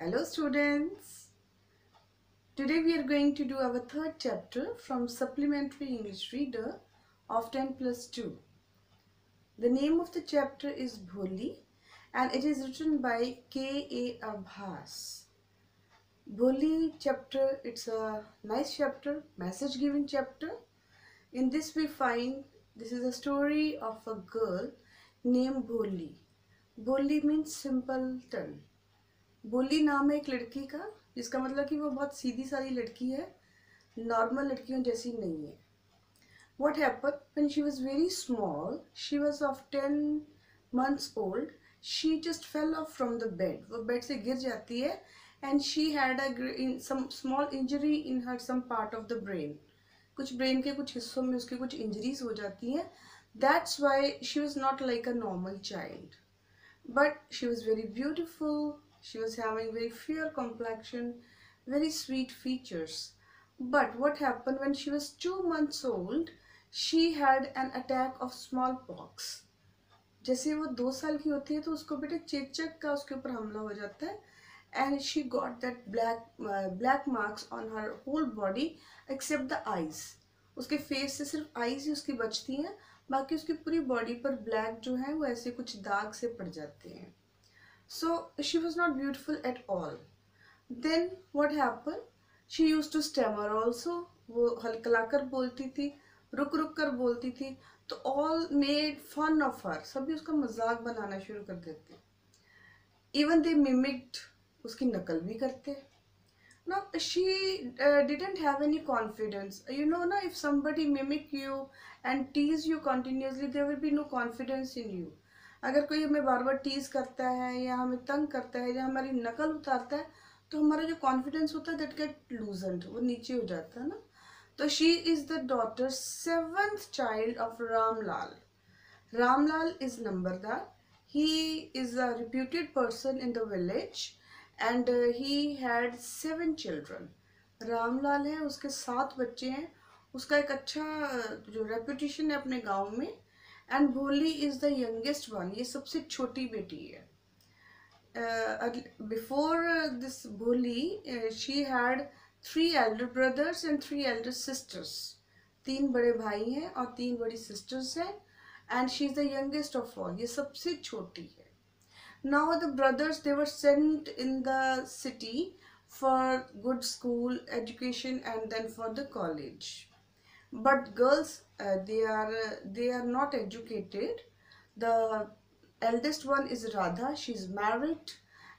Hello students. Today we are going to do our third chapter from Supplementary English Reader of 10 plus 2. The name of the chapter is Bholi and it is written by K. A. Abhas. Bholi chapter, it's a nice chapter, message giving chapter. In this we find this is a story of a girl named Bholi. Bholi means simpleton. बोली नाम है एक लड़की का, जिसका मतलब कि वो बहुत सीधी सारी लड़की है नॉर्मल लड़कियों जैसी नहीं है। What happen when she was very small, she was of 10 months old, she just fell off from the bed. वो बेड से गिर जाती है and she had a some small injury in her, some part of the brain. कुछ brain के कुछ हिस्सों में उसके कुछ इंजरीज हो जाती हैं। That's why she was not like a normal child but she was very beautiful She was having very fair complexion, very sweet features. But what happened when she was two months old, she had an attack of smallpox. जैसे वो दो साल की होती है तो उसको बेटे चेचक का उसके ऊपर हमला हो जाता है and she got that black black marks on her whole body except the eyes उसके फेस से सिर्फ़ आईज ही उसकी बचती हैं बाकी उसकी पूरी बॉडी पर ब्लैक जो है वो ऐसे कुछ दाग से पड़ जाते हैं So she was not beautiful at all. Then what happened? She used to stammer also. वो हलकलाकर बोलती थी रुक रुक कर बोलती थी तो all made fun of her सभी उसका मजाक बनाना शुरू कर देते इवन दे मिमिक्ड उसकी नकल भी करते now she uh, didn't have any confidence you know na if somebody mimic you and tease you continuously there will be no confidence in you अगर कोई हमें बार बार टीज करता है या हमें तंग करता है या हमारी नकल उतारता है तो हमारा जो कॉन्फिडेंस होता है दैट गेट लूजेंट वो नीचे हो जाता है ना। तो she is the daughter seventh child of Ramlal Ramlal is Nambardar he is a reputed person in the village and he had seven children Ramlal है, उसके सात बच्चे हैं, उसका एक अच्छा जो रेपुटेशन है अपने गाँव में and Bholi is the youngest one ये सबसे छोटी बेटी है। Before this Bholi she had three elder brothers and three elder sisters तीन बड़े भाई हैं और तीन बड़ी सिस्टर्स हैं। And she is the youngest of all ये सबसे छोटी है। Now the brothers they were sent in the city for good school education and then for the college but girls uh, they are uh, they are not educated the eldest one is radha she's married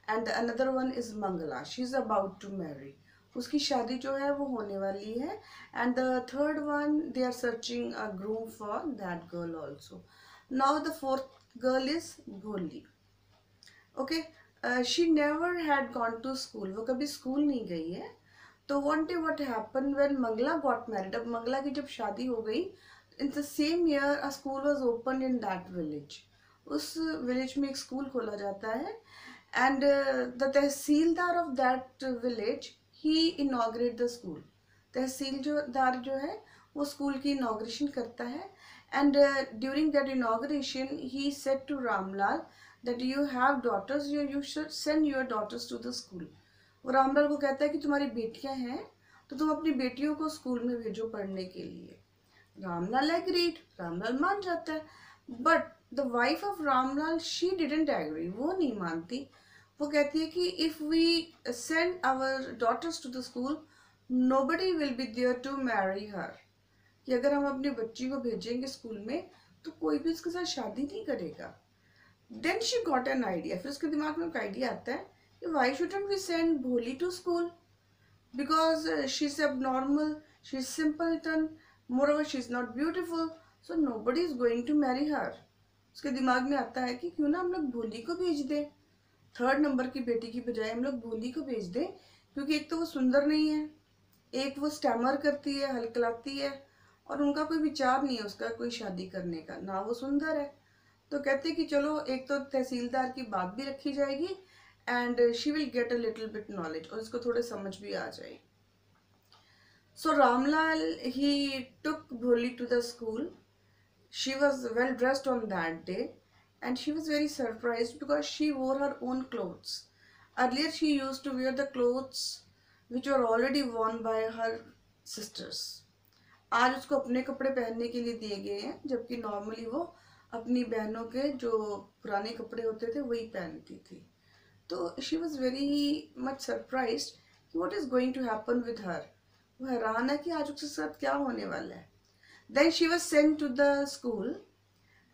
and the another one is mangala she's about to marry उसकी शादी जो है वो होने वाली है and the third one they are searching a groom for that girl also now the fourth girl is Bholi okay she never had gone to school वो कभी स्कूल नहीं गई है तो one day what happen when Mangala got married अब मंगला की जब शादी हो गई in the same year a school was open in that village उस विलेज में एक स्कूल खोला जाता है and the tehsildar of that village he inaugurate the school tehsil जो दार जो है, वो स्कूल की इनाग्रेशन करता है and during that inauguration he said to Ramlal that you have daughters you you should send your daughters to the school वो रामलाल को कहता है कि तुम्हारी बेटियाँ हैं तो तुम अपनी बेटियों को स्कूल में भेजो पढ़ने के लिए। रामलाल एग्रीड रामलाल मान जाता है। But the wife of Ramlal she didn't agree वो नहीं मानती। वो कहती है कि if we send our daughters to the school nobody will be there to marry her कि अगर हम अपनी बच्ची को भेजेंगे स्कूल में तो कोई भी उसके साथ शादी नहीं करेगा। Then she got an idea फिर उसके दिमाग में एक आइडिया आता है why shouldn't we send Bholi to school? Because uh, she's abnormal, she's simpleton, moreover she's not beautiful, so nobody is going to marry her. उसके दिमाग में आता है कि क्यों ना हम लोग भोली को भेज दें थर्ड नंबर की बेटी की बजाय हम लोग भोली को भेज दें क्योंकि एक तो वो सुंदर नहीं है एक वो स्टैमर करती है हलकलाती है और उनका कोई विचार नहीं है उसका कोई शादी करने का ना वो सुंदर है तो कहते कि चलो एक तो तहसीलदार की बात भी रखी जाएगी and she will get a little bit knowledge और इसको थोड़े समझ भी आ जाए। सो Ramlal he took Bholi to the school she was well dressed on that day and she was very surprise because she wore her own clothes earlier she use to wear the clothes which are already worn by her sisters आज उसको अपने कपड़े पहनने के लिए दिए गए हैं, जबकि नॉर्मली वो अपनी बहनों के जो पुराने कपड़े होते थे, वही पहनती थी. तो she was very much surprise कि what is going to happen with her वो हैरान है कि आज उसके साथ क्या होने वाला है। Then she was sent to the school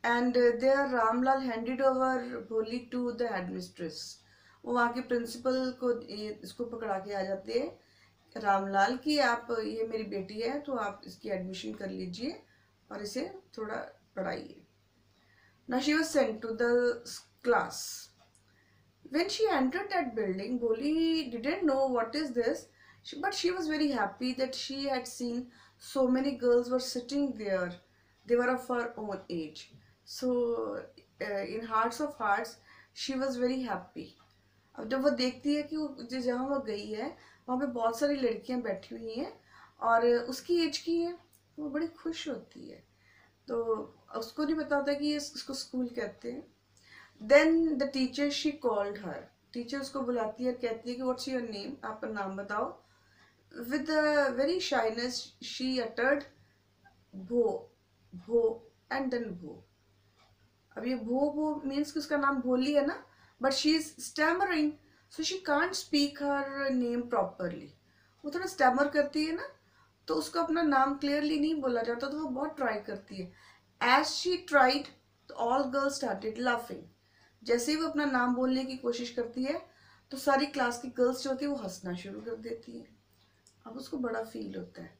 and they there Ramlal handed over Bholi to the headmistress वो वहाँ के प्रिंसिपल को इसको पकड़ा के आ जाते हैं। रामलाल की आप ये मेरी बेटी है तो आप इसकी एडमिशन कर लीजिए और इसे थोड़ा पढ़ाइए। Now she was sent to the class. When she entered that building, Boli didn't know what is this, she, but she was very happy that she had seen so many girls were sitting there. They were of her own age. So uh, in hearts of hearts, she was very happy. अब जब वो देखती है कि वो जहाँ वो गई है वहाँ पे बहुत सारी लड़कियाँ बैठी हुई हैं और उसकी एज की है वो बड़ी खुश होती है तो उसको नहीं पता होता कि ये इसको स्कूल कहते हैं then the teacher she called her teacher उसको बुलाती है कहती है कि व्हाट्स योर नेम आपका नाम बताओ. With very shyness she uttered भो भो एंड देन भो. अब ये भो भो मीन्स कि उसका नाम भोली है ना? But she is stammering so she can't speak her name properly वो थोड़ा स्टैमर करती है ना? तो उसको अपना नाम क्लियरली नहीं बोला जाता तो वो बहुत ट्राई करती है। As she tried all girls started laughing जैसे ही वो अपना नाम बोलने की कोशिश करती है तो सारी क्लास की गर्ल्स जो होती है, वो हंसना शुरू कर देती है। अब उसको बड़ा फील होता है।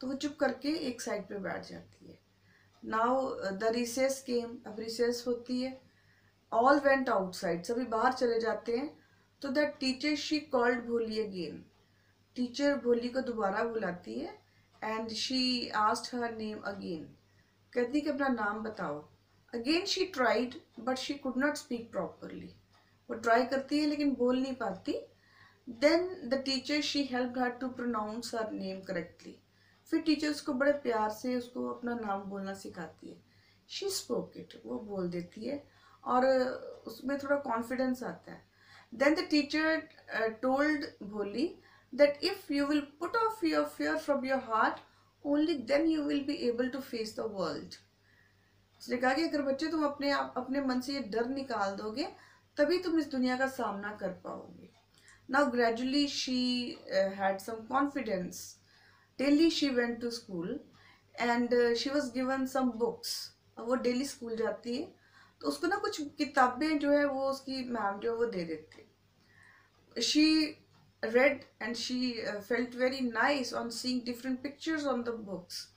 तो वो चुप करके एक साइड पे बैठ जाती है। नाउ द रिसेस केम अब रिसेस होती है। ऑल वेंट आउटसाइड सभी बाहर चले जाते हैं। तो that teacher she called Bholi again teacher Bholi को दोबारा बुलाती है and she asked her name again कहती कि अपना नाम बताओ। Again she tried but she could not speak properly वो ट्राई करती है, लेकिन बोल नहीं पाती। Then the teacher she help her to pronounce her name correctly फिर टीचर उसको बड़े प्यार से उसको अपना नाम बोलना सिखाती है। शी स्पोक इट वो बोल देती है। और उसमें थोड़ा कॉन्फिडेंस आता है। Then the teacher told Bholi that if you will put off your fear from your heart, only then you will be able to face the world. उसने कहा कि अगर बच्चे तुम अपने आप अपने मन से ये डर निकाल दोगे तभी तुम इस दुनिया का सामना कर पाओगे। Now gradually she had some confidence daily she went to school and she was given some books वो डेली स्कूल जाती है तो उसको ना कुछ किताबें जो है वो उसकी मैम जो है वो दे देते she read and she uh, felt very nice on seeing different pictures on the books.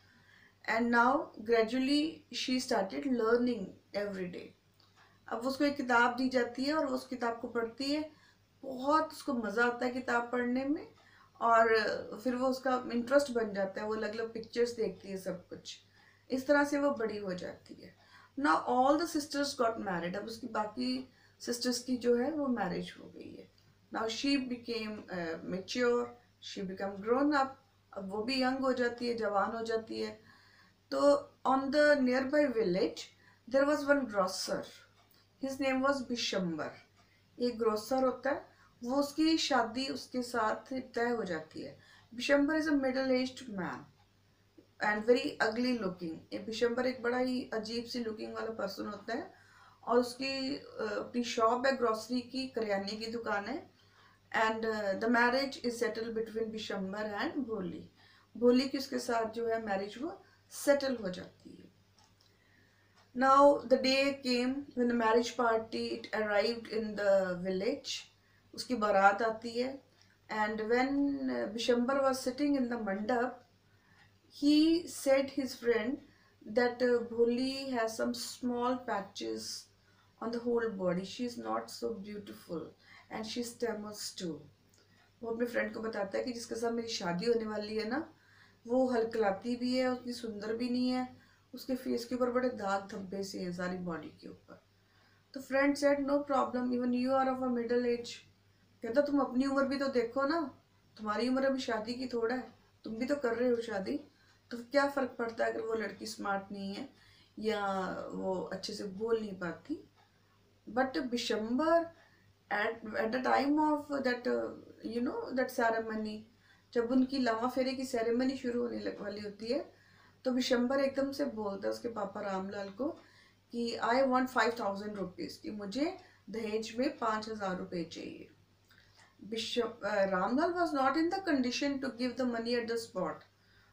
And now gradually she started learning every day अब उसको एक किताब दी जाती है और वो उस किताब को पढ़ती है। बहुत उसको मज़ा आता है किताब पढ़ने में और फिर वो उसका इंटरेस्ट बन जाता है। वो अलग अलग पिक्चर्स देखती है सब कुछ। इस तरह से वो बड़ी हो जाती है। ना all the sisters got married अब उसकी बाकी सिस्टर्स की जो है, वो मैरिज हो गई है। Now she became mature she become grown up अब वो भी यंग हो जाती है, जवान हो जाती है। तो on the near by village there was one grocer his name was Bishambar एक ग्रोसर होता है, वो उसकी शादी उसके साथ तय हो जाती है। Bishambar is a middle age man and very ugly looking Bishambar एक बड़ा ही अजीब सी लुकिंग वाला पर्सन होता है और उसकी अपनी शॉप है ग्रॉसरी की, करियाने की दुकान है। And the marriage is settle between Bishambar and Bholi Bholi की उसके साथ जो है मैरिज वो सेटल हो जाती है now the day came when the marriage party it arrived in the village उसकी बारात आती है and when Bishambar was sitting in the mandap he said his friend that uh, Bholi has some small patches on the whole body. She is not so beautiful. And she stammers too वो अपने friend को बताता है कि जिसके साथ मेरी शादी होने वाली है ना वो हलकलाती भी है, उतनी सुंदर भी नहीं है। उसके फेस के ऊपर बड़े दाग धब्बे से हैं सारी बॉडी के ऊपर। तो friend said no problem even you are of a middle age कहता, तुम अपनी उम्र भी तो देखो ना। तुम्हारी उम्र अभी शादी की थोड़ा है। तुम भी तो कर रहे हो शादी। तो क्या फ़र्क पड़ता है अगर वो लड़की स्मार्ट नहीं है, या वो अच्छे से बोल नहीं पाती? But Bishambar at at the time of that you know that ceremony जब उनकी लावा फेरे की सेरेमनी शुरू होने लग वाली होती है तो विशंबर एकदम से बोलता है उसके पापा रामलाल को कि I want five thousand rupees कि मुझे दहेज में पाँच हज़ार रुपये चाहिए. Bishop Ramlal was not in the condition to give the money at the spot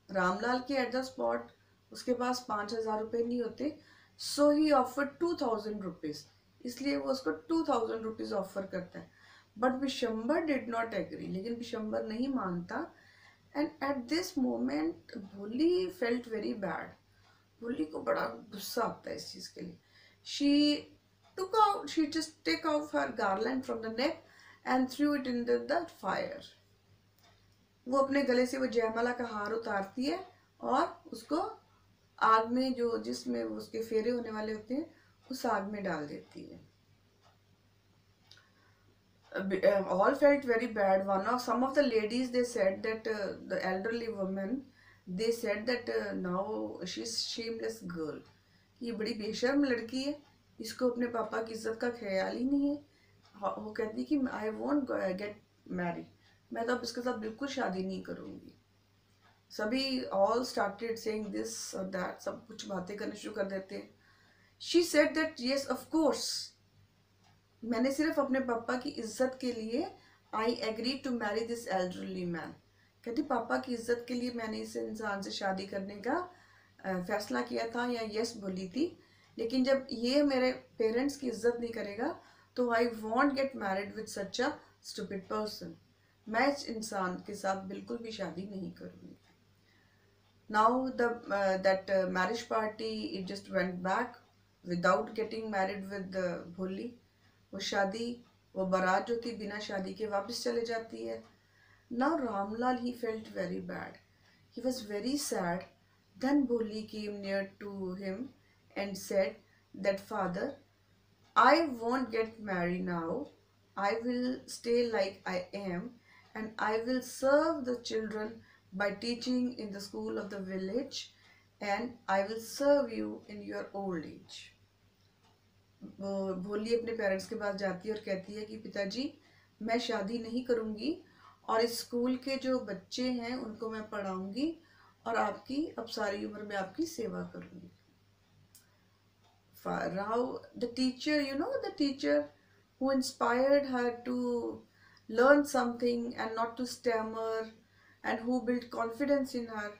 Ramlal के एट द स्पॉट उसके पास पाँच हज़ार रुपये नहीं होते so he offer two thousand rupees इसलिए वो उसको टू थाउज़ेंड रुपीज़ ऑफ़र करता है। But Bishambar did not agree लेकिन विशंबर नहीं मानता। And at this moment Bholi felt very bad Bholi को बड़ा गुस्सा आता है इस चीज़ के लिए। She out she just take off her garland from the neck and threw it in the, the fire. वो अपने गले से वो जयमाला का हार उतारती है और उसको आग में जो जिसमें उसके फेरे होने वाले होते हैं उस आग में डाल देती है। Uh, all felt very bad. One of some of the ladies they said that uh, the elderly woman they said that uh, now she's shameless girl. ये बड़ी बेशर्म लड़की है। इसको अपने पापा की इज़्ज़त का ख्याल ही नहीं है। वो कहती कि आई वॉन्ट गेट मैरी मैं तो अब इसके साथ बिल्कुल शादी नहीं करूँगी। सभी ऑल स्टार्टेड सेइंग दिस और दैट सब कुछ बातें करने शुरू कर देते हैं। She said that yes of course मैंने सिर्फ़ अपने पापा की इज़्ज़त के लिए I agree to marry this elderly man कहती, पापा की इज़्ज़त के लिए मैंने इस इंसान से शादी करने का फैसला किया था या यस बोली थी, लेकिन जब ये मेरे पेरेंट्स की इज़्ज़त नहीं करेगा तो I won't get married with such a stupid person मैं इस इंसान के साथ बिल्कुल भी शादी नहीं करूँगी. Now the that marriage party it just went back without getting married with Bholi वो शादी, वो बारात जो थी बिना शादी के वापस चले जाती है। Now Ramlal he felt very bad he was very sad then Bholi came near to him and said that father I won't get marry now I will stay like I am and I will serve the children by teaching in the school of the village and I will serve you in your old age. भोली अपने parents के पास जाती है और कहती है कि पिताजी, मैं शादी नहीं करूँगी और स्कूल के जो बच्चे हैं, उनको मैं पढ़ाऊँगी और आपकी, अब सारी उम्र में आपकी सेवा करूँगी। Rao the teacher you know the teacher who inspired her to learn something and not to stammer and who build confidence in her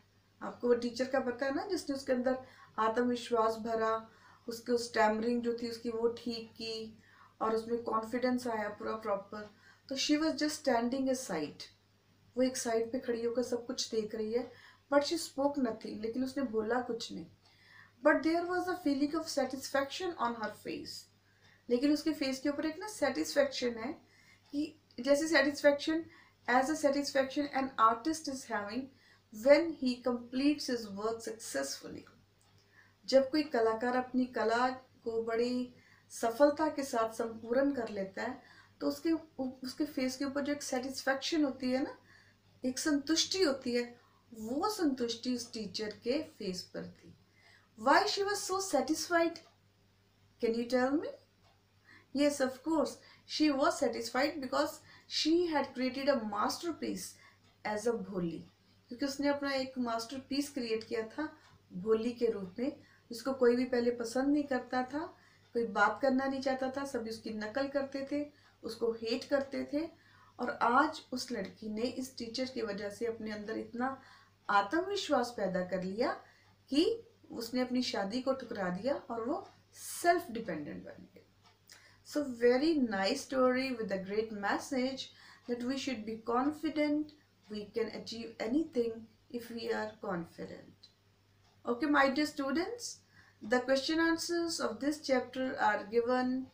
आपको वो टीचर का पता है ना, जिसने उसके अंदर आत्मविश्वास भरा उसकी उस टैमरिंग जो थी, उसकी वो ठीक की और उसमें कॉन्फिडेंस आया पूरा प्रॉपर तो she was just standing aside वो एक साइड पे खड़ी होकर सब कुछ देख रही है बट शी स्पोक नथिंग लेकिन उसने बोला कुछ नहीं. But there was a feeling of satisfaction on her face लेकिन उसके फेस के ऊपर एक ना सेटिस्फैक्शन है कि जैसे satisfaction as a satisfaction an artist is having when he completes his work successfully. जब कोई कलाकार अपनी कला को बड़ी सफलता के साथ संपूर्ण कर लेता है तो उसके उसके फेस के ऊपर जो एक सेटिस्फेक्शन होती है ना, एक संतुष्टि होती है, वो संतुष्टि उस टीचर के फेस पर थी। Why she was so satisfied can you tell me yes, of course. She was satisfied because she had created a masterpiece as a bholi. क्योंकि उसने अपना एक मास्टर पीस क्रिएट किया था भोली के रूप में। जिसको कोई भी पहले पसंद नहीं करता था, कोई बात करना नहीं चाहता था, सभी उसकी नकल करते थे, उसको हेट करते थे। और आज उस लड़की ने इस टीचर की वजह से अपने अंदर इतना आत्मविश्वास पैदा कर लिया कि उसने अपनी शादी को ठुकरा दिया और वो सेल्फ डिपेंडेंट बन गई। So very nice story with a great message that we should be confident we can achieve anything if we are confident Okay, my dear students, the question answers of this chapter are given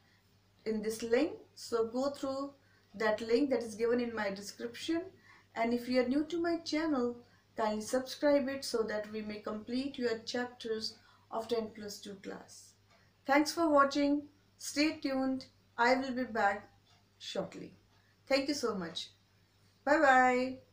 in this link. So go through that link that is given in my description. And if you are new to my channel, kindly subscribe it so that we may complete your chapters of 10 plus 2 class. Thanks for watching. Stay tuned. I will be back shortly. Thank you so much. Bye-bye.